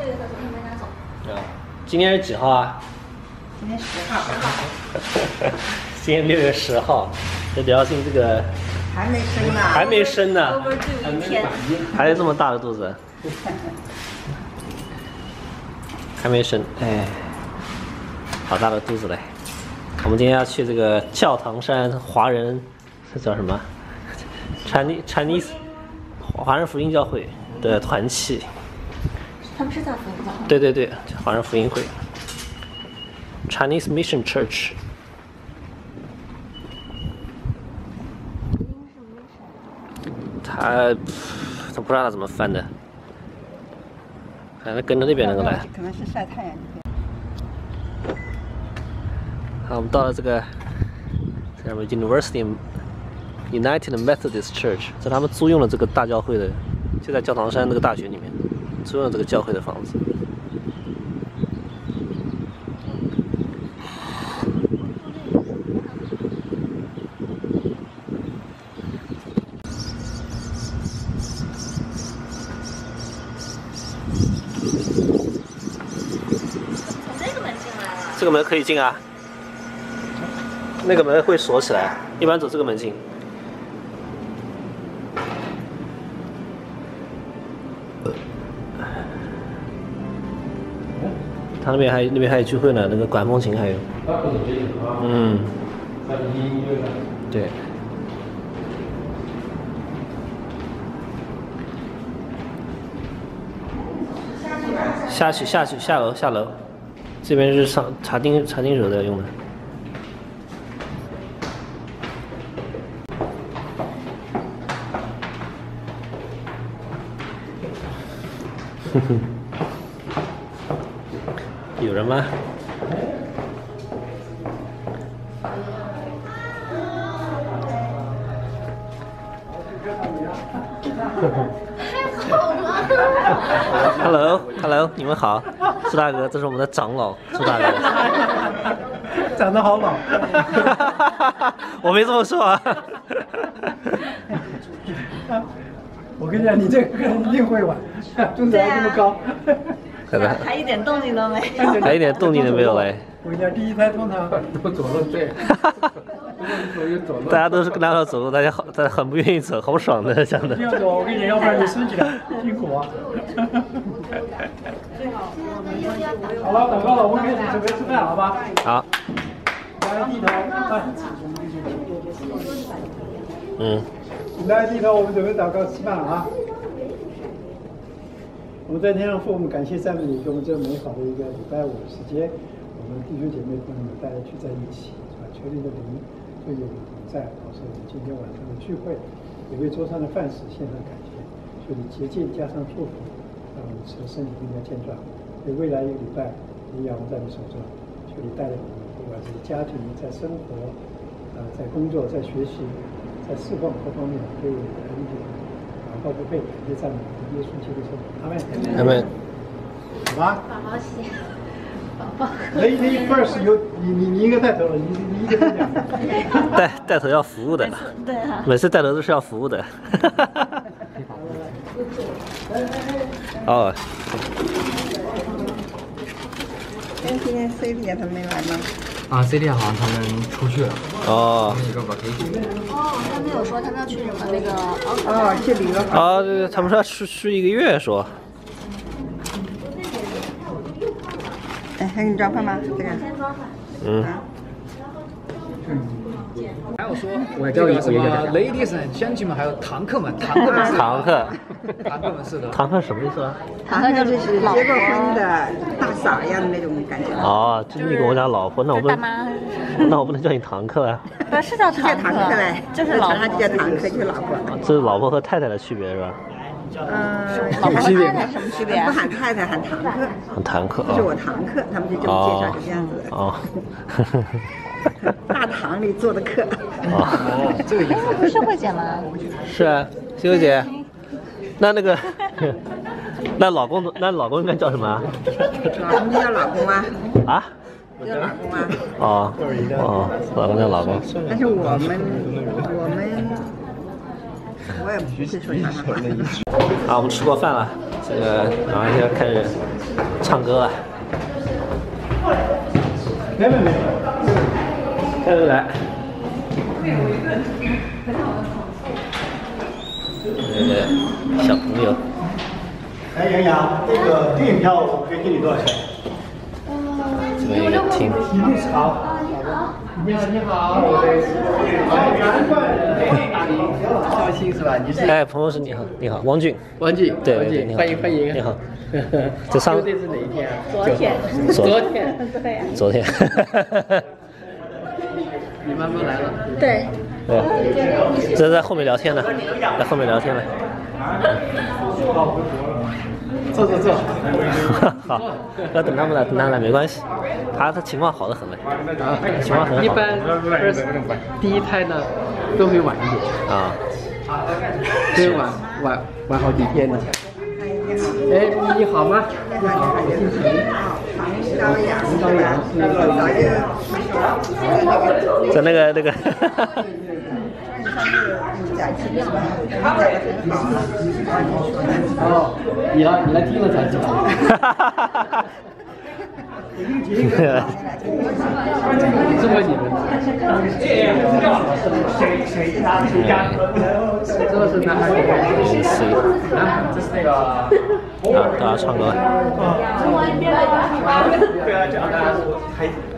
去的时候从你们家走。啊，今天是几号啊？今天十号，今天六月十号，这刘耀星这个还没生呢。还没生呢，overdue 一天。还有这么大的肚子，还没生，哎，好大的肚子嘞！我们今天要去这个教堂山华人，这叫什么？Chinese Chinese 华人福音教会的团契。他们是在福音教会。对对对，华人福音会，Chinese Mission Church。他他不知道他怎么翻的，反正跟着那边那个来。可能是晒太阳那边。好，我们到了这个什么 University United Methodist Church，在他们租用了这个大教会的，就在教堂山那个大学里面租用了这个教会的房子。这个门可以进啊，那个门会锁起来，一般走这个门进。他那边还那边还有聚会呢，那个管风琴还有。嗯。对。下去下去下楼下楼，这边是上查经查经手的用的。哼哼，有人吗？Hello，Hello，你们好，朱大哥，这是我们的长老，朱大哥。长得好老。我没这么说啊。我跟你讲，你这个人一定会玩，中指还这么高。还一点动静都没 有。还一点动静都没有嘞。我跟你讲，第一胎通常都左右对，左右左大家都是跟他走路，大家好，大家很不愿意走，好爽的，想的这。样走，我跟你讲，要不然你升起来辛苦啊。好了，祷告了，我们开始准备吃饭，好吧？好，来地头，来，嗯，来地头，我们准备祷告吃饭了啊。我们在天上父，我们感谢赞美你，给我们这美好的一个礼拜五的时间，我们弟兄姐妹朋友们大家聚在一起，啊，求你的灵就有同在，保守我们今天晚上的聚会，也为桌上的饭食献上感谢，求你洁净加上祝福，让我们吃的身体更加健壮，为未来一个礼拜，你仰望在你手中，求你带领我们，不管是家庭、在生活、呃，在工作、在学习、在侍奉各方面，给我们的恩典。祷告不配，感谢赞美耶稣基督圣名，阿门。他们好吧宝宝洗，宝宝。，Lady first，有你你你应该带头了，你你一个人讲。带带头要服务的，对啊。每次带头都是要服务的。哦，今天 C D 他没来吗？啊，C D 好像他们出去了，哦，那个 vacation。哦，他们有说他们要去什么那个哦，去旅游。啊，对对，他们说要去去一个月，说。哎，还给你装饭吗？这个。嗯，还有说，这个什么 ladies and gentlemen，还有堂客们，堂客们是堂客，堂客们是的。堂客什么意思啊？堂客就是结过婚的大嫂一样的那种感觉。哦，这你跟我讲老婆，那我不能，大妈，那我不能叫你堂客啊，不是叫叫堂堂客嘞，就是老他婆。叫堂客，就是老婆。这是老婆和太太的区别是吧？嗯，老婆和太太什么区别啊不？喊太太，喊堂客，喊堂客这是我啊。堂客，他们就这么介绍，就这样子的。哦。大堂里做的客。哦，这个意思。不是慧姐吗？是啊，秀姐，那那个，那老公那老公应该叫什么啊？老公叫老公啊，啊？叫老公啊。哦哦，老公叫老公。但是我们我们我也不会说啥话。啊，我们吃过饭了，这个然后就要开始唱歌了。没没没，开始来。这个小朋友，哎，杨洋，这个电影票可以给你多少钱？这么一个厅，好。你好，你好，我的，绍兴是吧？你是哎，彭老师你好，你好，王俊，王俊，对对对，你好，欢迎欢迎，你好。这上这是哪一天啊？昨天，昨天，对昨天，你妈妈来了。对，对，这在后面聊天呢，在后面聊天呢。坐坐坐。好，要等他们来，等他们来没关系，他他情况好的很嘞，情况很好。一般第一胎呢都会晚一点，啊，都会晚晚晚好几天呢。哎，你好吗？你好，我姓在那个那个，哦，你来你来听了才知道。这么你们这是男孩女孩？是是啊，这是那个。啊，大家唱歌。